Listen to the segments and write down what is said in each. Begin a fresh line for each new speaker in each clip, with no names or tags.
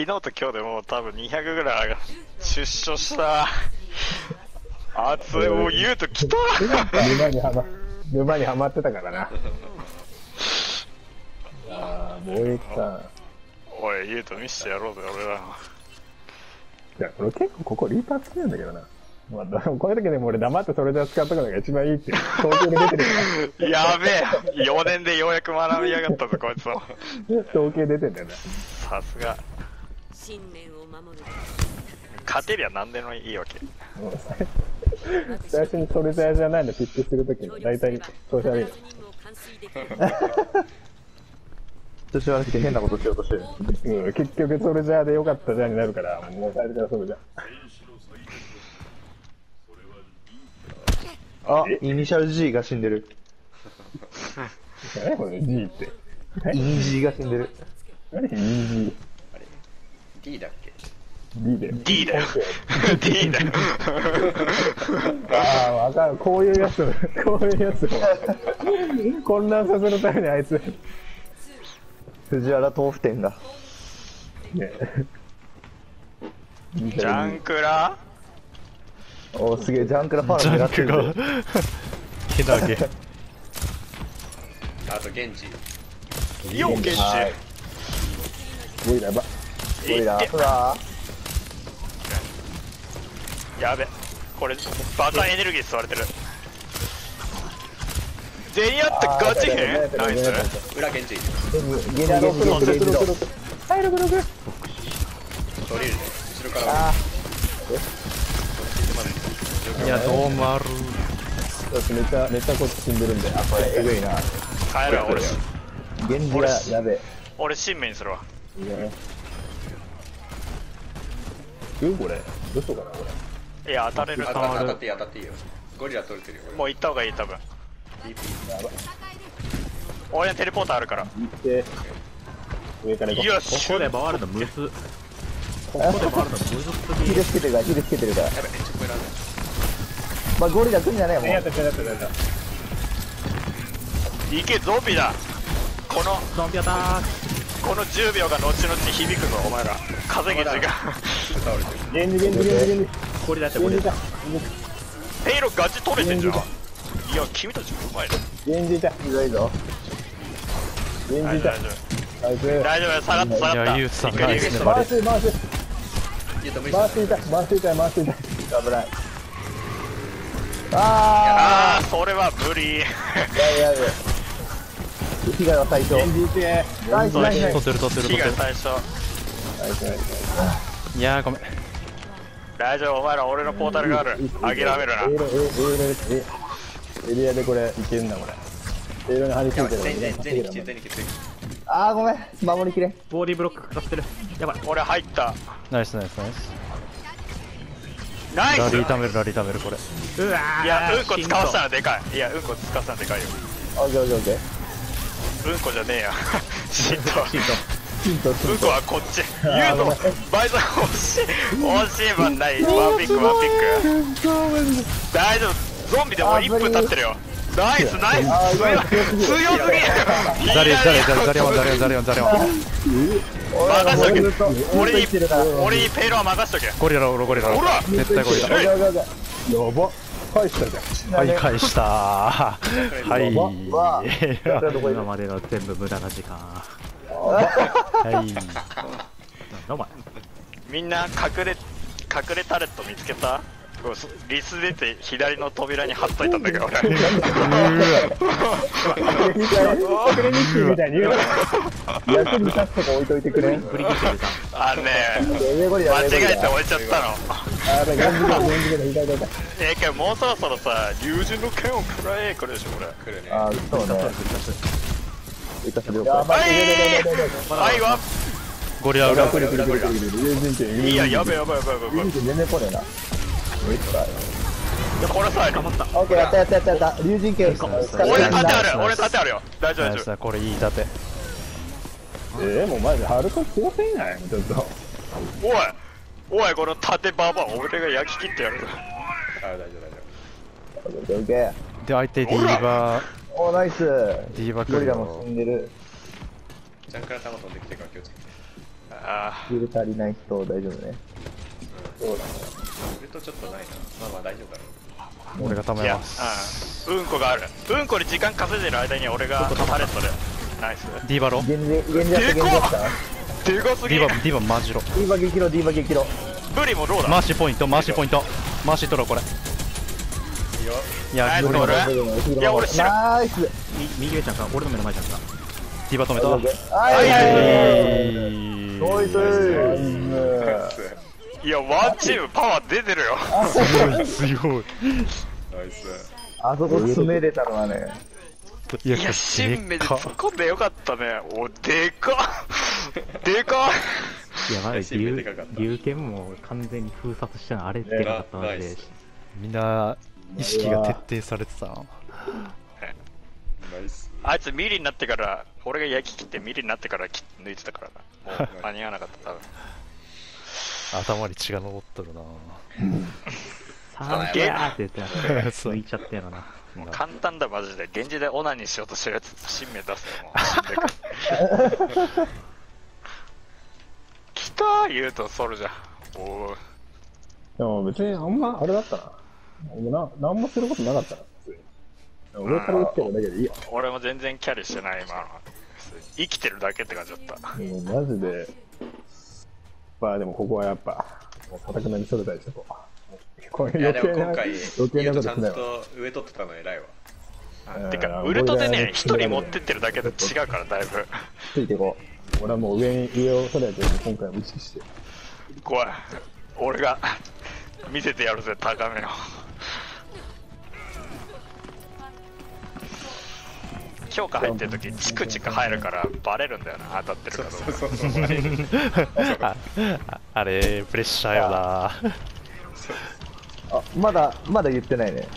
昨日と今日でもう多分200ぐらい上が出所した。熱い、もう言うと来た
沼にはま、沼にはまってたからな。ああ、貿易か。
おい、言うと見せてやろうぜ、俺ら。
いや、これ結構ここリーパー好きなんだけどな。まあ、だこういう時でも俺黙ってそれで使っとくのが一番いいって、東京で出てるか
やべえ !4 年でようやく学びやがったぞ、こいつは。
ら。統計出てんだよな。
さすが。
信念を守る
勝てりゃ何でもいいわけ。
最最初にそれじゃじゃないのピックするときに大体調子悪い
調子悪くて変なことしようとしてる。
うん、結局それじゃでよかったじゃんになるから、もう最初からそれじゃ。
あ、イニシャル G が死んでる。
何これ G って。
イニ G が死んでる。
何？EG。
D だっけ
？D で。
D だよ。D だよ。
ああ、わかる。こういうやつ、こういうやつを混乱させるためにあいつ。
藤原豆腐店だ。
ね。
ジャンクラ？
おーすげえ、ジャンクラファーム狙ってるぜ。
手だけ
あとゲンジ
よう、ケン
はいゴリラやば。
ゴリラ。
いって
うわ
やべ。これ、バカエネルギー吸われてる。ゼニアってガチ変ナイス。
裏ゲンジ
ーゲラゲンジゲンジゲンジの。
はい、6、6。
ドリルで後ろから
あ
いやドームある
めっちゃ、めっちゃこっち死んでるんで。あ、
ー、これえぐいな。
帰るわ、俺。
ゲンジがやべえ。
俺、新名にするわ。
いいね。うん、これ。どうしようかな、これ。
いや、当たれる
当
か
た当たっていい当たっていいよゴリラ取れてるよ
もう行った方がいい、多分。俺にテレポーターあるから。
行って、上から行こう。
よし
ここで回るのむずここで回るのむずすぎ
ヒルつけてるから、ヒルつけてるから。
やべめっちゃ超えられない
まあ、ゴリラ来んじゃねえも
やった、やった、やった。
行け、ゾンビだこの、
ゾンビアタッ
この10秒が後々響くぞ、お前ら。稼ぎ時間。
倒れてる
ゲンジ、ゲンジ、ゲンジ、ゲンジ。
クゴリラって
ゲンジだ。
ペイロガチ取れてんじゃん。いや、君たちうまいね。
ゲンジだ。
ひどいぞ。
ゲンジだ。
大丈夫、大丈夫、下がった、下がった。
いやユウさん
いけるいける
ナイスね
回す、回す。回していた、回していた、回していた。
危ない。あ
あー、それは無理。
ー、やべやべ。被害は最小。
ゲンジいて。
ナイスナイスナイス。
取ってる取ってる
被
取って
害最初。
ナイス、ナイス。
るいやーごめん
大丈夫、お前ら俺のポータルがある。諦めるな。
エリアでこれ、いけるんだ、これ。エイロに張り付いてる
全
あー、ごめん。守りきれん。
ボディブロックかかってるやばい
俺入った。
ナイスナイスナイス
ナイス
ラリー貯めるラリー貯めるこれうわー
いや、うんこ使わせたらでかい。いや、うんこ使わせたらでかいよ。
オッケーオッケーオッケー。
うんこじゃねえや。シート。
ヒント
ヒント、
はこっち。言うの、バイザー欲しい。欲しい番ない。ワンピック、ワンピック。大丈夫。ゾンビでもう1分経ってるよ。ナイス、ナイス。強
すぎる
強すぎる。
ザリザリザリザリオンザリオンザリオンザリオン
任しとけ俺に、俺にペイロは任しとけ。
ゴリラゴリラ
ほら
絶対ゴリラ
やば。返したじゃん。
はい返したはい今までの全部無駄な時間はい。なんだお前。
みんな隠れ、隠れタレット見つけた？リス出て左の扉に貼っといたんだけど俺。
隠れミッキーみたいに言うな。役に立つとか置いといてくれ。
振り切ってるさ
あね、間違えて置いちゃったの。
あ、だから、ゲンジゲンジゲンジゲンジ痛い痛い痛い。
え、けもうそろそろさ、竜神の剣を食らえ、これでしょ、これ。
来るね
あ、そうね。いたし了解。
やばい、
はい
痛い痛い痛い痛い痛い
はいわ
ゴリラ裏
来る来る来る来る来る。友人権、
いや、やべやばいやばいやばいやばい。
友人権全然来ねえな。
いやこれさ、
頑張った
オッケー、やったやったやったやった。竜神剣。
俺盾ある俺盾あるよ大丈夫大丈
ナイスこれいい盾
えー、もうマジでハルト強すぎない？ちょっと。
夫おいおいこの盾ババア俺が焼き切ってやる
あ大丈夫大丈
オッケーオッケー。
で相手ディーバ
おー、ナイス。
ーディーバー来る
ゴリラも死
よ
んでる。
夫ジャンから弾飛んできてるから気をつけて。
あ
ヒール足りない人大丈夫ね。
それとちょっとないな。まあまあ大丈夫だろ
俺が貯めます。
うんうんこがある。うんこに時間稼いでる間に俺がパレットで。ナイス。
ディーバロ
現実、現実した、現実した。
でかすぎ
ディーバディーバマジロ。
ディーバ激ロ、ディーバ激ロ。
ブリもローだ？
マーシーポイントマーシーポイント。マーシー取ろうこれ
い
や俺
いや俺知らん。
ナイス。
右上ちゃんか俺の目の前ちゃんか。ディーバ止めた。
はいはい
やワンチームパワー出てるよ
強い強い
ナイス
あそこ詰めれたのはね。
いや
新目で
か
突っ込んでよかったねおでかっでか
いやばい
新聞
竜竜剣も完全に封殺したのあれでかかったマジでみんな意識が徹底されてた。
あいつミリになってから俺が焼き切ってミリになってから切抜いてたからな。もう間に合わなかった多分。
頭に血が上ってるな。
あ
サンキャーって言って抜いちゃったよな。
もう簡単だマジで。現地でオナニーしようとしてるやつ新名出すよもう死んでく。る来たー言うとソルじゃん。おー。
でも別にあんまあれだったな。俺な、なんもすることなかったな。普通に上から打ってるだけでいいや。
俺も全然キャリしてない今のは生きてるだけって感じだった
でもマジで、まあでもここはやっぱ、もう硬くなりそうだりちょっと。こうい
やで
余計な、
も今回
余計なとしないわ。
と上取ってたの偉いわ
てか
うん
ウルトでね一人持ってってるだけで違うからだいぶ
ついていこう。俺はもう上に、上を取れて今回も意識して。
怖い俺が見せてやるぜ高めを強化入ってる時チクチク入るからバレるんだよな。当たってるかどうか。
そうそうそう
あああれプレッシャーよな。
あ、まだ、まだ言ってないね。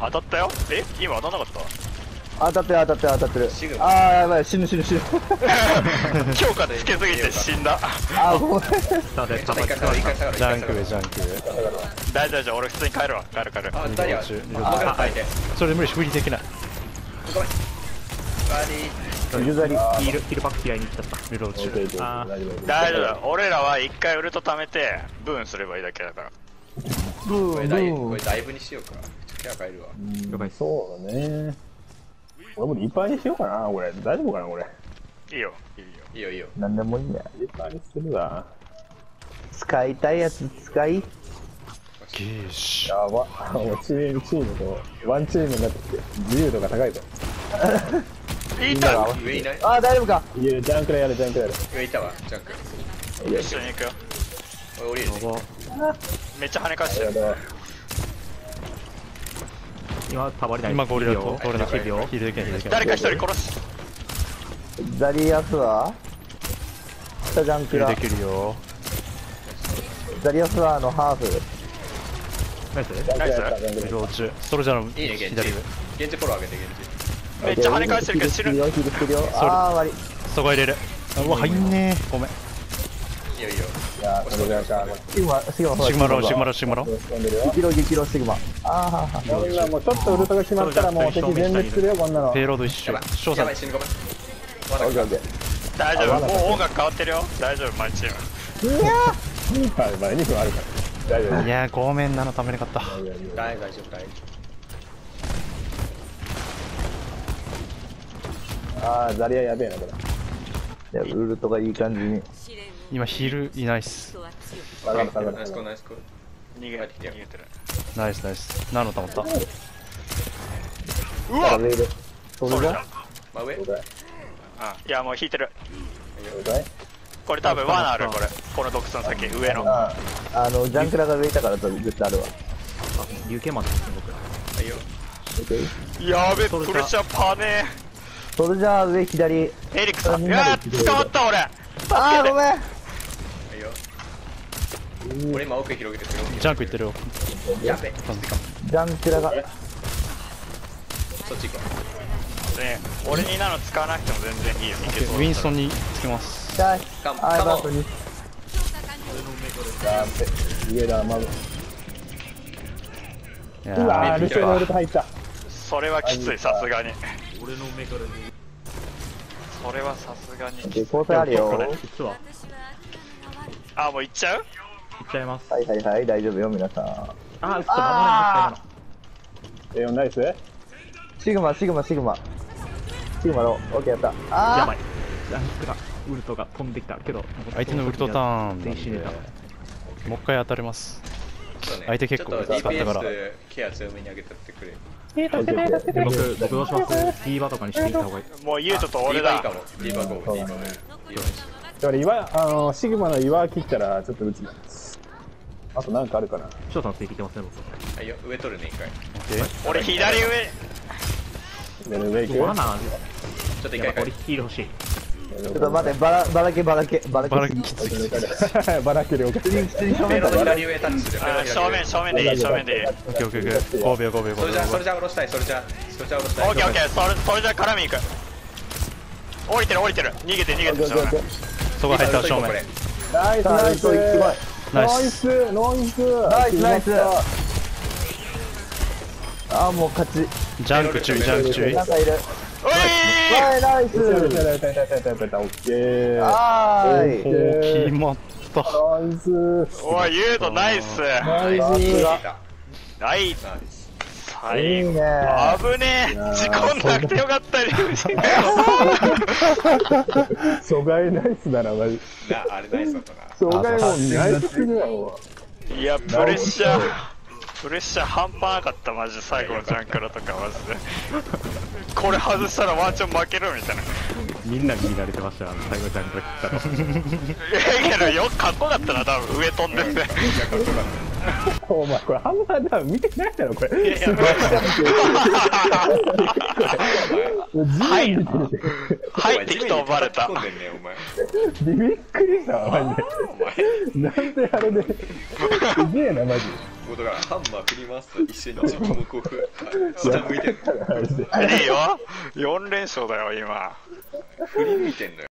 当たったよえ？今当たんなかった？
当たってる当たってる当たってる。
死ぬ。
あー、やばい、死ぬ死ぬ死ぬ。
強化つけすぎて死んだ。
あー、ごめん。
さて
ちょっと一回下がる一回下がる
ジャンク上ジャンク。上
大丈夫じゃ俺普通に帰るわ。帰る帰る。
あダリア。
移動中。
あ僕ら書い。て
それで無理振りできない。
ごめん。バ
ゆざり。
ヒールヒールパック嫌いに行っちゃったリロード中あ
ー。大丈夫
大丈夫俺らは一回ウルト貯めてブーンすればいいだけだから。
ブーン、ブ
これダイブにしようか。キャラ変えるわ。
了解です
そうだね。俺もリッパーにしようかな、これ。大丈夫かな、これ。
いいよいいよ
いいよいいよ
なんでもいいんだよ。
リッパーにするわ。
使いたいやつ使い。
ゲーシ
やば。もうチーム、チームと、ワンチームになってきて、自由度が高いぞ。
いいた
上いない？
あー、大丈夫か。
いや、ジャンクラやる、ジャンクラやる。
上いたわジャンク
一緒に行くよ
俺降りる
やば
めっちゃ跳ね返してる
今たまりない今ゴリラと
誰か一人殺す。
ザリアスは下ジャンクラ。
で。きるよ。
ザリアスはあのハーフ。
ナイス。
ナイス。
リロード中。ソルジャーの
いいねゲンジ。ゲンジフォロー上げてゲンジ。
めっちゃ跳ね返してるけど死ぬ。
あー、終わり。
そこ入れる。うわ入んねーごめん。
いいよいいよ
いや、それぐらいか。
シグマ、シグマ、
シグマロンシグマ
ロ
シグマロ。
激ロ、激ロ、シグマ。あーはーは
こんなもうちょっとウルトが決まったらもう敵全滅するよ、こんなの。
ペイロード一周
やばい
翔さん。
大丈夫もう音楽変わってるよ大丈夫マイチーム
はい、まだ2分あるから。大丈夫
いやーごめんなのためなかった
大大丈夫大丈
あー、ザリアやべえな、これ。
いや、ウルトがいい感じに。
今ヒールいないっす。
ナイスコ
る。
ナイスコ
逃げ
て
る。
ナイスナイス。何のたまった。
うわ
上いる。それじゃ
そうだ
まあ上
あいやもう引いてる。これ多分罠あるこれ。この毒素の先上の。
ああの、ジャンクラが上いたから絶対あるわ。
竜剣マンですね僕
はいよ
やべプレッシャーパー。ね
それじゃあ上左。
エリックさん。い
みんなで
やー捕まった俺。
あー、ごめん。
俺今奥広げてるよ
ジャンクいってるよ。
やべ
ジャンクラが。
そっち行こ
ね俺になの使わなくても全然いいよ。いけ
ウ
そう
ィンストンにつけます。
痛い。
カモカモ
バートに。
やべ上だ、まぶ。
いうや
わルシオのウルト入った。
それはきついさすがに。それはさすがに。
あるよ。
実は、い
あもう行っちゃう？
っちゃいます。
はいはいはい、大丈夫よ、皆さん。
あー、うっと、守れなかっ
え、ナイス
シグマ、シグマ、シグマ。シグマの、オッケーやった。
た。や
あ
ばい。あいつが、ウルトが飛んできたけど、
相手のウルトターン
全死ねた。
もう一回当たれます
ね
相手結構
ちょっと
使ったから
ケア強めに上げてってくれ
で僕、僕どうしますディーバとかにしていった方がいい。
もうユウトと俺だ
ディーバいいかもディーバゴーディーバゴー
俺岩、あの、シグマの岩切ったら、ちょっと打つな。あとなんかあるかな。
翔さんついてきてますね、僕。
はいよ上取るね一回。
俺左上。
で上行く
ちょっと一回一回
ヒール欲しい。
ちょっと待って、ばら、ばらけばらけ、ばらけ。
バラきつい
バラけ了解。
普通に、普通に正面から。
左上タッチする。
正面正面でいい正面でいい。
オッケーオッケーオッケー。5秒5秒5秒
それじゃそれじゃ下ろしたいそれじゃそれじゃ下ろしたい
オッケーオッケー。それそれじゃ絡み行く。降りてる降りてる。逃げて逃げて。正面
そこ入ったら正
こ
面
れ。
ナイスナイス。
すごい。
ナイス。
ナイスナイス。
ナイス、ナイス。あー、もう勝ち。
ジャンク注意ジャンク注意
なんかいる。
おい
はい、ナイス。
ー。
決まった
ナイス。
おいユウトナイス。
ナイス。
ナイス
最後
いいね。
危ねえ。事故んなくてよかったよ
阻害ナイスだなマジ。
なあれナイスだったな。
阻害もナイスすぎだわ
いやプレッシャー。プレッシャー半端なかったマジ最後のジャンクロとかマジで。これ外したらワンチャン負けるみたいな。
みんなに見られてましたよ、あの最後ジャンクが切ったの。
えけどよくかっこよかったな多分。上飛んでて
いやかっこよかっ
お前これハンマーダウン見てないだろこれ。
いやいや。はい。はい。適当バレた。
っくりしたわマジ
お前。
でなんであれで。すげえなマジ
だからハンマー振り回すと一緒に自分もこうふ下向い。てんの
あれで
いいよ。4連勝だよ今。
振り向いてんのよ